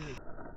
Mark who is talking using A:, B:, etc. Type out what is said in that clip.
A: Cheers.